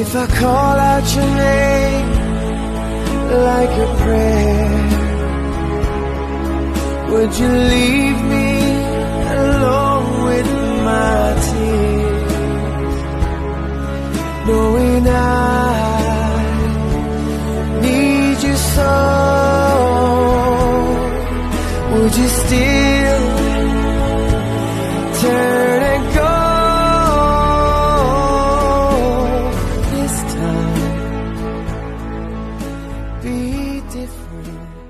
If I call out your name like a prayer, would you leave me alone with my tears? Knowing I need you so, would you still? be different.